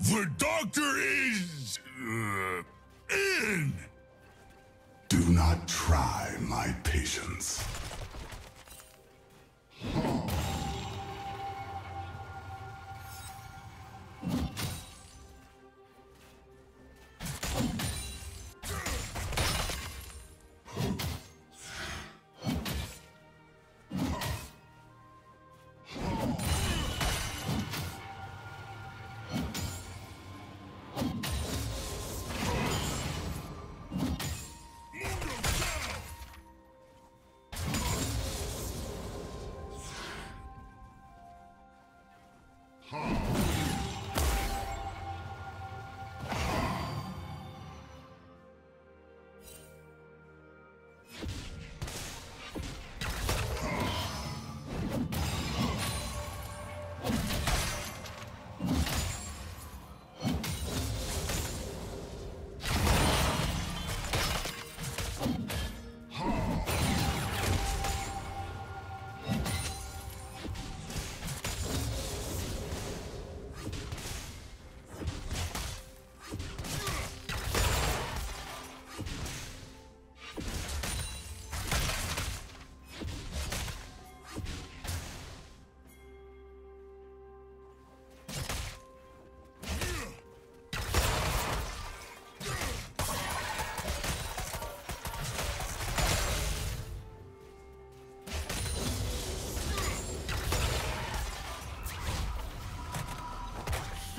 The doctor is... Uh, in! Do not try my patience.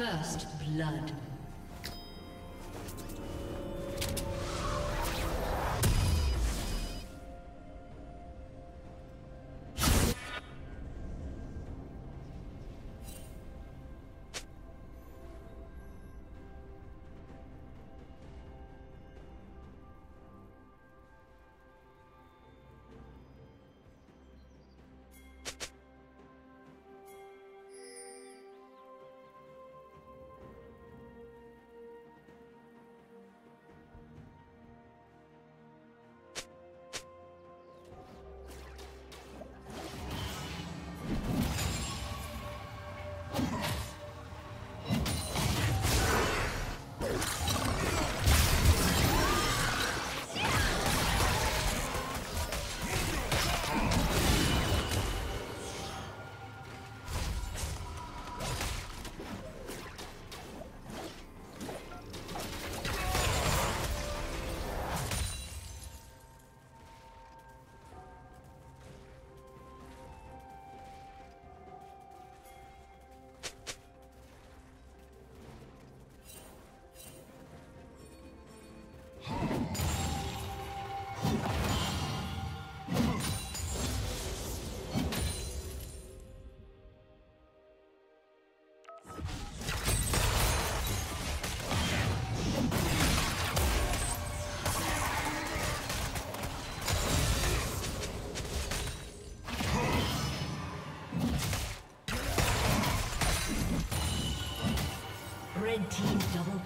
First blood.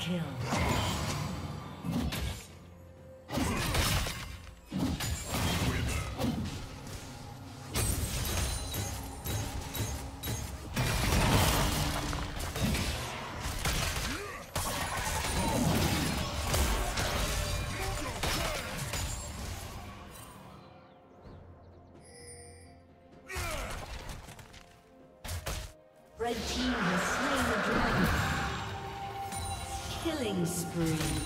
Kill. Spree.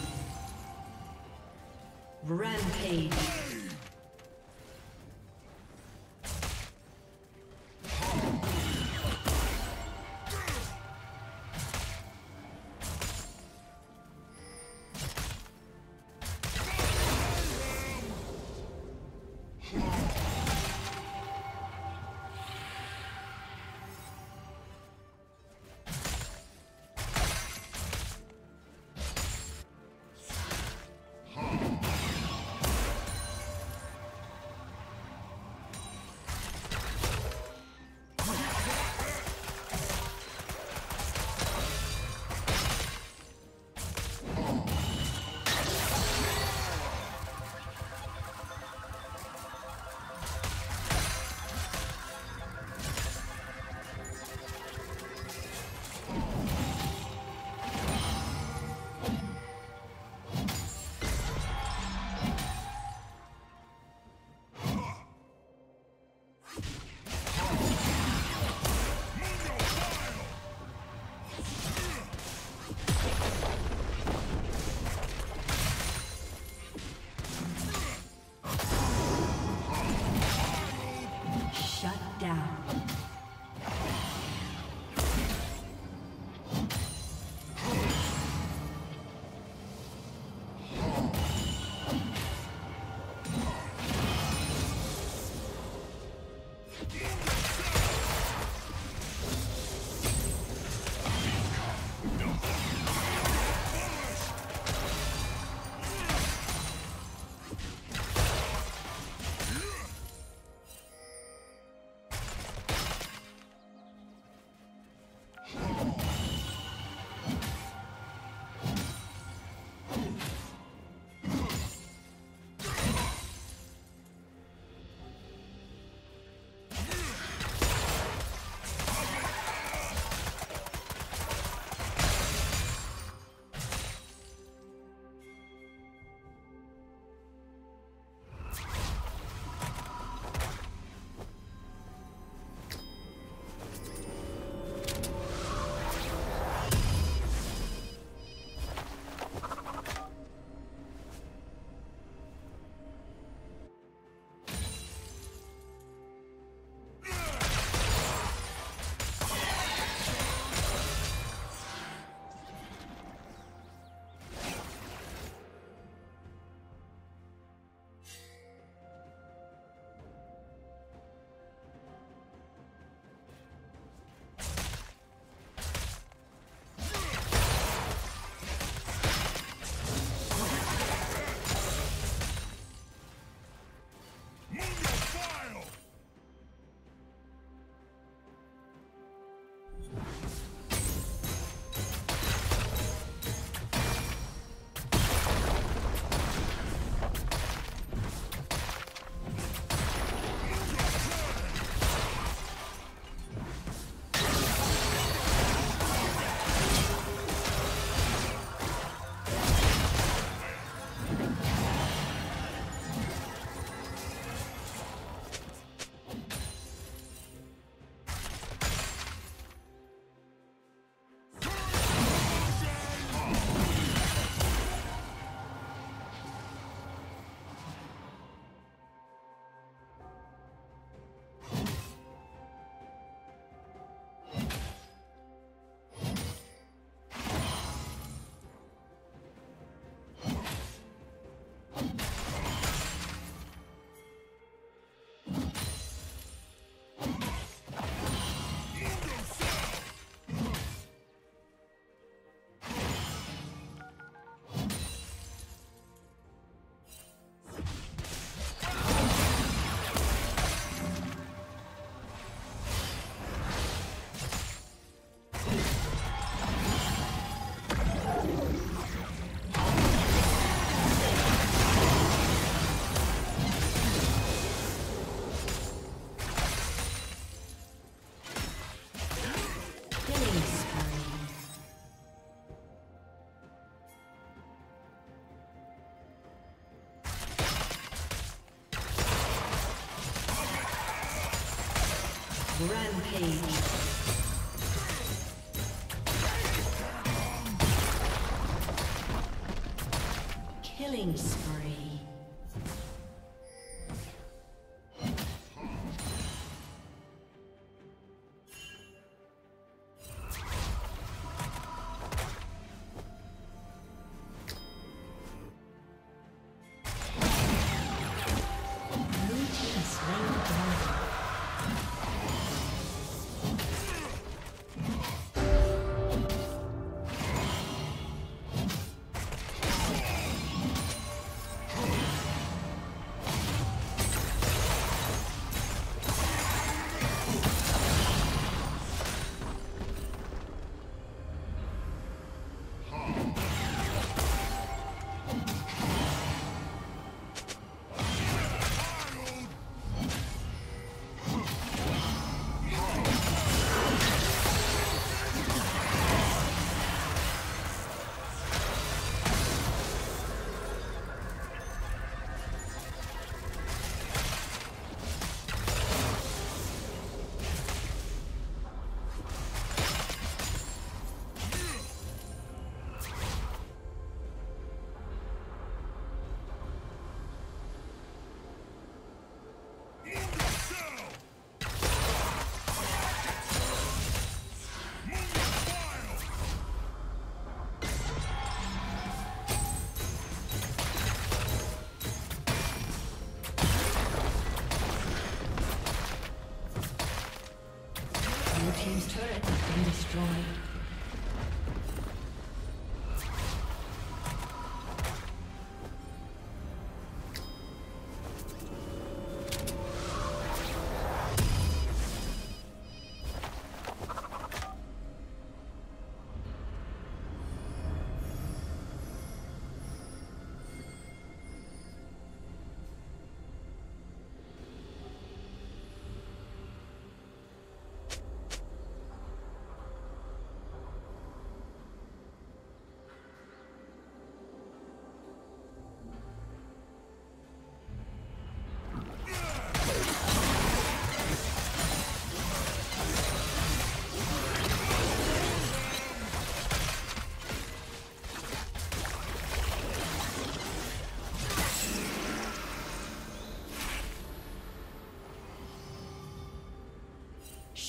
Rampage.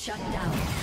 Shut down.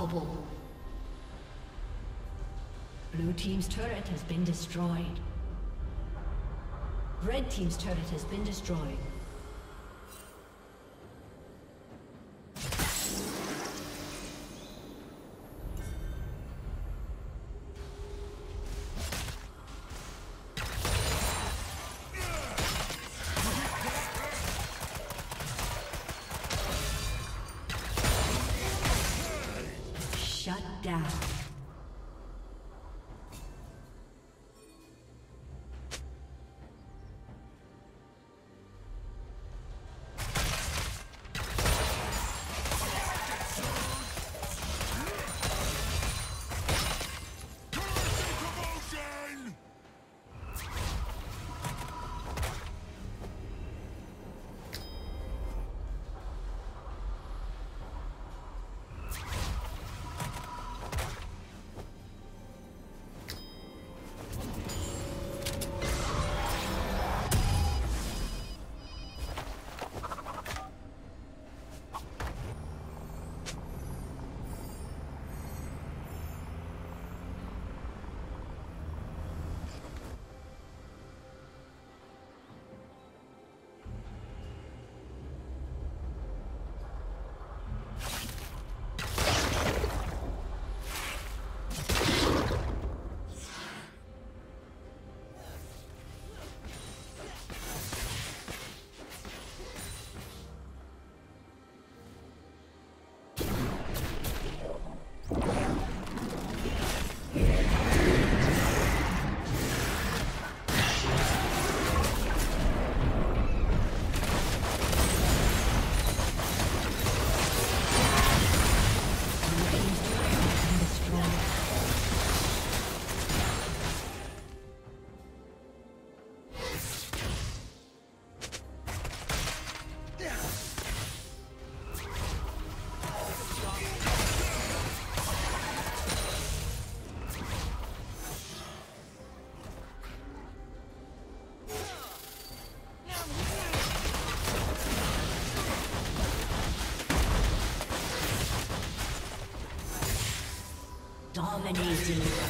Unstoppable. Blue Team's turret has been destroyed. Red Team's turret has been destroyed. down. Dominating.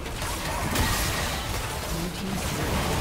team's turret.